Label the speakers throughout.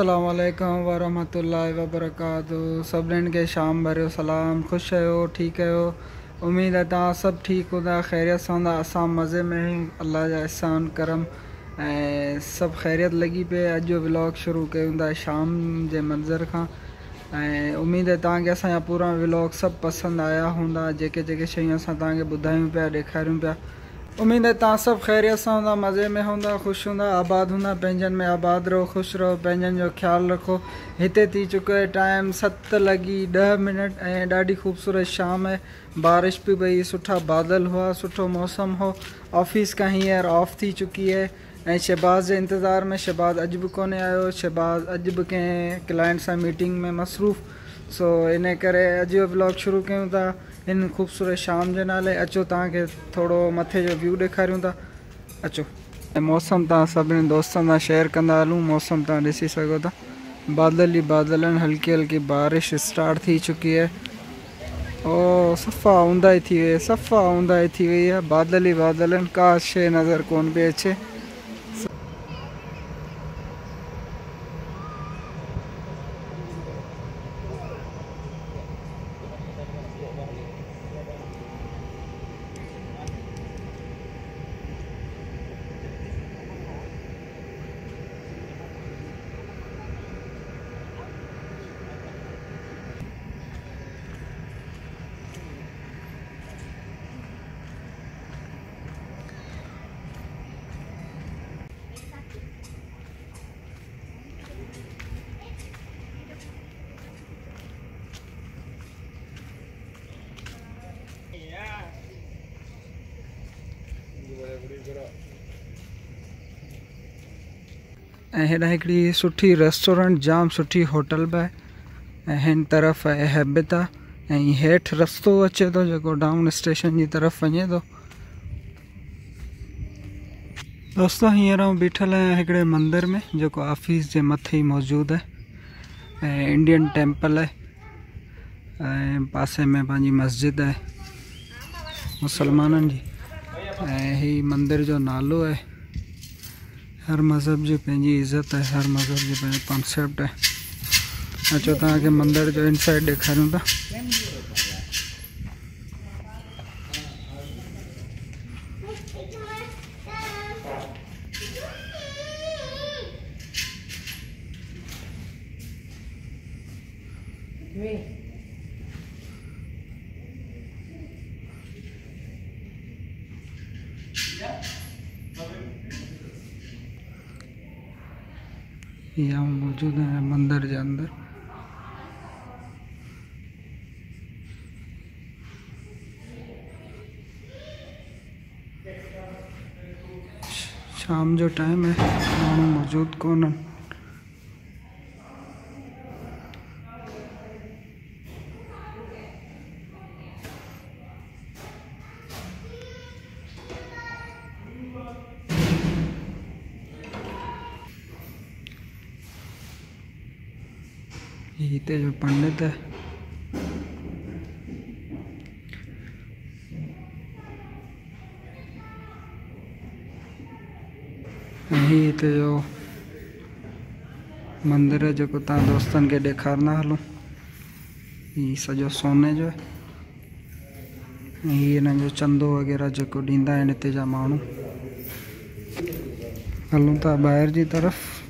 Speaker 1: अल्लाम वरहमतुल्लाहि वबरकातु सभिनीनि खे शाम भरियो सलाम। ख़ुशि आहियो ठीकु आहियो उमेदु आहे तव्हां सभु ठीकु हूंदा ख़ैरियत सां असां मज़े में आहियूं अलाह जा करम। ऐं सभु ख़ैरियत लॻी पई अॼु जो व्लॉग शुरू कयूं था शाम जे मंज़र खां। ऐं उमेदु आहे तव्हांखे पूरा व्लॉग सभु पसंदि आया हूंदा। जेके जेके शयूं असां तव्हांखे ॿुधायूं पिया, ॾेखारियूं उमेदु आहे तव्हां सभु ख़ैरियत सां हूंदा, मज़े में हूंदा, ख़ुशि हूंदा, आबाद हूंदा। पंहिंजनि में आबाद रहो, ख़ुशि रहो पंहिंजनि जो ख़्यालु रखो। हिते थी चुको आहे टाइम सत लॻी ॾह मिनट, ऐं ख़ूबसूरत शाम आहे बारिश बि भई सुठा बादल हुआ, सुठो मौसम हो। ऑफ़िस खां हींअर ऑफ़ थी चुकी आहे ऐं शहबाज़ जे इंतज़ार में, शहबाज़ अॼु बि कोन्हे आयो। शहबाज़ अॼु बि कंहिं क्लाइंट सां मीटिंग में मसरूफ़। सो इन करे अॼु जो शुरू कयूं था। हिन ख़ूबसूरत शाम जे नाले, अचो तव्हांखे थोरो मथे जो व्यू ॾेखारियूं था अचो। मौसम तव्हां सभिनी दोस्तनि सां शेयर कंदा हलूं, मौसम तव्हां ॾिसी बादल ई बादल हल्की हल्की बारिश स्टार्ट थी चुकी आहे। ओ, सफ़ा ऊंदाई थी वई, सफ़ा ऊंदाई थी वई आहे। बादल ई बादल का शइ नज़र कोन पई अचे। ऐं सुठी रेस्टोरेंट जाम सुठी होटल बि। आहे तरफ़ हैबिता। ऐं हेठि रस्तो अचे थो जेको डाउन स्टेशन जी तरफ़ वञे थो दोस्तो हींअर आउं बीठल आहियाँ हिकिड़े मंदर में, जेको ऑफ़िस जे मथे ई मौजूदु ऐं इंडियन टेंपल ऐं पासे में पंहिंजी मस्जिद आहे मुसलमाननि जी। ऐं हीउ मंदर जो नालो आहे हर मज़हब जी पंहिंजी इज़त आहे, हर मज़हब जी पंहिंजो कॉन्सेप्ट आहे। अचो तव्हांखे मंदर जो इनसाइड ॾेखारियूं था। यहाँ मौजूद है मंदिर के अंदर। शाम जो टाइम है मौजूद कोन हिते जो पंडित है। हिते जो मंदिर है, जेको तव्हां दोस्तनि खे ॾेखारींदा हलूं। हीउ सोने जो ऐं हिननि जो चंदो वग़ैरह जेको ॾींदा आहिनि हिते जा जी तरफ़।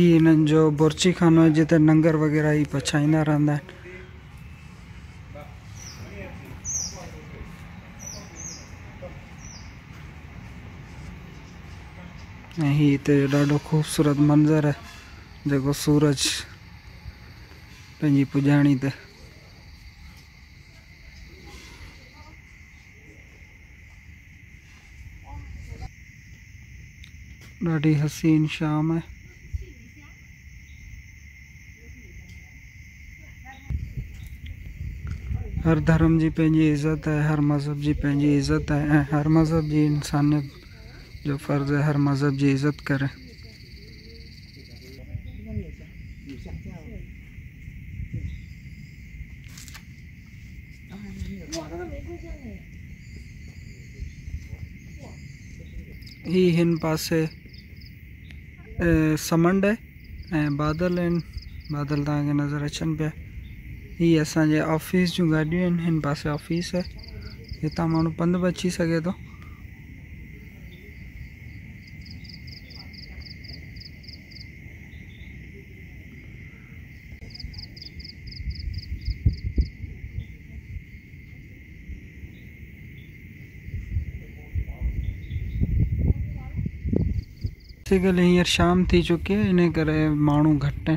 Speaker 1: ही हिननि जो बुर्ची खानो आहे जिते लंगर वग़ैरह ही पचाईंदा रहंदा आहिनि ऐं ही हिते ॾाढो ख़ूबसूरत मंज़र आहे जेको सूरज पंहिंजी पुॼाणी ते। ॾाढी हसीन शाम आहे हर धर्म जी पंहिंजी इज़त आहे हर मज़हब जी पंहिंजी इज़त आहे ऐं हर मज़हब जी इंसानियत जो फ़र्ज़ु आहे हर मज़हब जी इज़त करे। ही हिन पासे समंड आहे ऐं बादल आहिनि बादल तव्हांखे नज़र अचनि पिया। ही असांजे ऑफ़िस जूं गाॾियूं आहिनि, हिन पासे ऑफ़िस आहे। हितां माण्हू पंधु बि अची सघे थो। बेसिकली हींअर शाम थी चुकी आहे, इन करे माण्हू घटि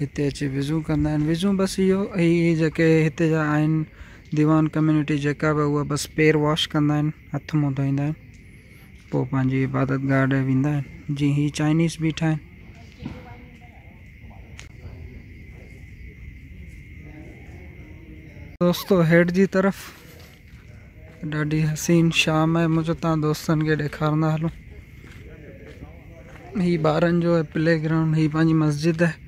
Speaker 1: हिते अची विज़ू कंदा आहिनि। विज़ू बसि इहो ही जेके हिते जा दीवान कम्यूनिटी जेका बि, उहा बसि पेर वॉश आहिनि, हथ मुंहुं धोईंदा आहिनि। इबादत गाह ॾे वेंदा आहिनि। ही चाइनीज़ बीठा आहिनि। दोस्तो हेठि जी तरफ़। ॾाढी हसीन शाम आहे, मुंहिंजो तव्हां दोस्तनि खे ॾेखारींदा हलूं। ही ॿारनि जो प्ले ग्राउंड ही पंहिंजी मस्जिद आहे।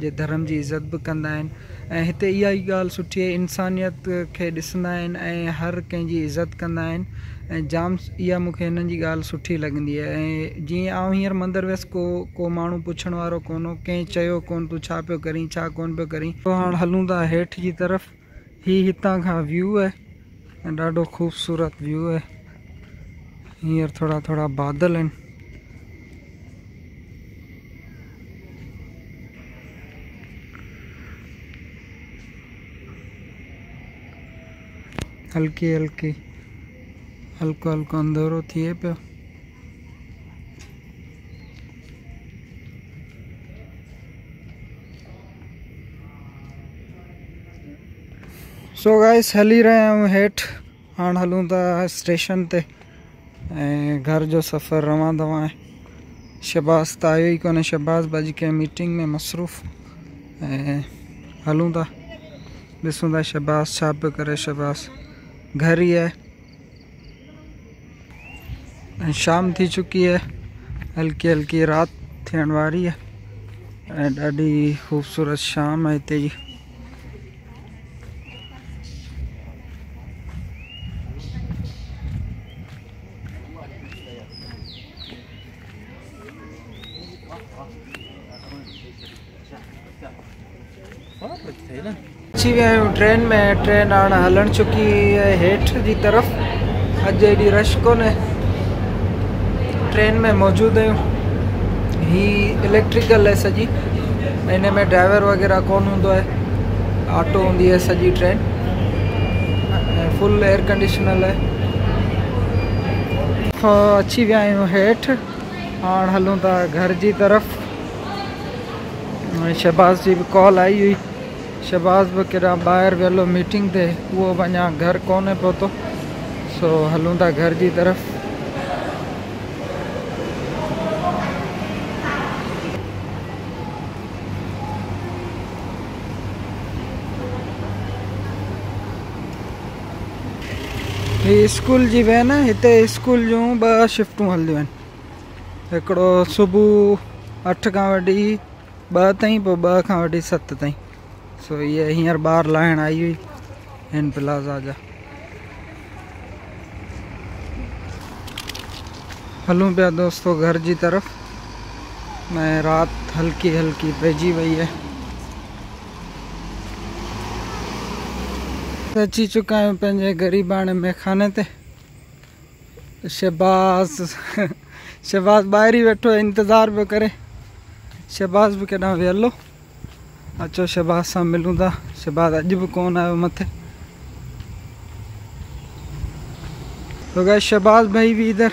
Speaker 1: जे धर्म जी इज़त बि कंदा आहिनि। ऐं हिते सुठी आहे, इंसानियत खे ॾिसंदा आहिनि हर कंहिंजी इज़त कंदा आहिनि। ऐं जाम इहा मूंखे हिननि जी सुठी लॻंदी आहे। ऐं जीअं आउं हींअर मंदरु को को माण्हू पुछण वारो कोन हो, कंहिं चयो कोन तूं छा पियो करीं, छा कोन पियो तरफ़ हीउ हितां खां व्यू ऐं ॾाढो ख़ूबसूरत व्यू आहे। हींअर थोरा थोरा बादल आहिनि। हल्की हल्की, हल्को हल्को अंधेरो थिए पियो सो गाइस हली रहिया आहियूं हेठि हाणे हलूं था स्टेशन ते। घर जो सफ़रु रवां दवा आहे शहबाज़ त आयो ई कोन्हे शहबाज़ भाॼी कंहिं मीटिंग में मसरूफ़। हलूं था ॾिसूं था शहबाज़ छा पियो करे शहबाज़ घर ही है। शाम थी चुकी है। हल्की हल्की रात थे वारी है। ॾाढी ख़ूबसूरत शाम है हिते जी अची विया आहियूं ट्रेन में ट्रेन हाणे हलण चुकी आहे हेठि जी तरफ़। अॼु एॾी रश कोन्हे। ट्रेन में मौजूदु आहियूं। ही इलेक्ट्रिकल आहे सॼी। हिन में ड्राइवर वग़ैरह कोन हूंदो आहे। ऑटो हूंदी आहे सॼी ट्रेन। फुल एयर कंडीशनल आहे अची विया आहियूं हेठि। हाणे घर जी तरफ़। शहबाज़ जी बि कॉल आई हुई। शहबाज़ बि केॾा ॿाहिरि वियलो मीटिंग ते बि अञा घरु कोन्हे पहुतो सो, हलूं था घर जी तरफ़। ही स्कूल जी वैन आहे हिते स्कूल जूं ॿ शिफ्टूं हलंदियूं आहिनि। हिकिड़ो सुबुह अठ खां वठी ॿ ताईं, पोइ ॿ खां सत ताईं। सो ये हींअर ॿार लाहिण आई हुई हिन प्लाज़ा जा। हलूं पिया दोस्तों, घर जी तरफ़। मैं रात हल्की हल्की पइजी वई है। अची चुका आहियूं पंहिंजे ग़रीबाणे में खाने ते। शहबाज़ शहबाज ॿाहिरि ई वेठो इंतज़ार पियो करे। शहबाज बि केॾां वेहलो अचो शहबाज सां मिलूं था। शहबाज अॼु बि कोन आयो मथे। तो शहबाज भाई भी इधर।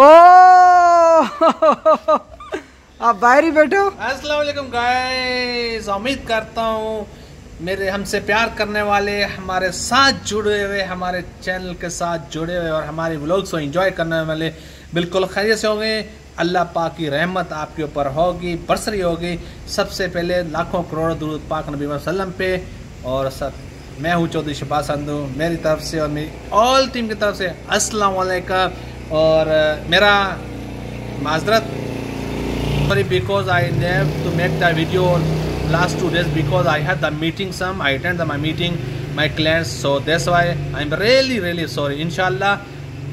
Speaker 1: ओ! आप बाहर ही बैठे हो?
Speaker 2: गाइस उम्मीद करता हूँ मेरे हमसे प्यार करने वाले, हमारे साथ जुड़े हुए, हमारे चैनल के साथ जुड़े हुए और हमारे व्लॉग्स को एंजॉय करने वाले बिल्कुल खैरियत से होंगे। अल्लाह पाक की रहमत आपके ऊपर होगी, बरसरी होगी। सबसे पहले लाखों करोड़ दुरुद पाक नबी वसल्लम पे, और सब, मैं हूँ चौधरी शिफा संधु, मेरी तरफ़ से और मेरी ऑल टीम की तरफ़ से अस्सलाम वालेकुम। और मेरा माजरत because I have to make the video last two days because I have the meeting some I attend my meeting my client so this why I am really really sorry इनशाला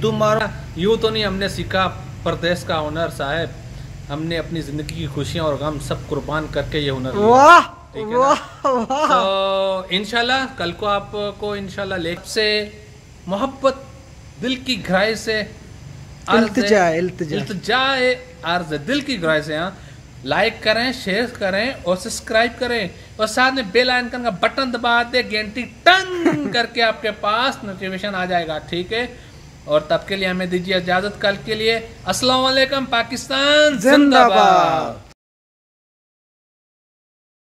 Speaker 2: तुम्हारा यू तो नहीं हमने सीखा प्रदेश का हुनर साहब हमने अपनी ज़िंदगी की खुशियाँ और गम सब कुर्बान करके ये हुनर
Speaker 1: वाह
Speaker 2: तो इनशाला कल को आपको इनशाला लेख से मोहब्बत दिल की गहराई से
Speaker 1: इल्तिजा इल्तिजा।
Speaker 2: इल्तिजा अर्ज़ दिल की गहराई से हाँ। लाइक करें शेयर करें और सब्सक्राइब करें। और साथ में बेल आइकन का बटन दबा दे घंटी टन करके आपके पास नोटिफिकेशन आ जाएगा ठीक है? और तब के लिए हमें दीजिए इजाज़त। कल के लिए असलामेकम पाकिस्तान
Speaker 1: जिंदाबाद।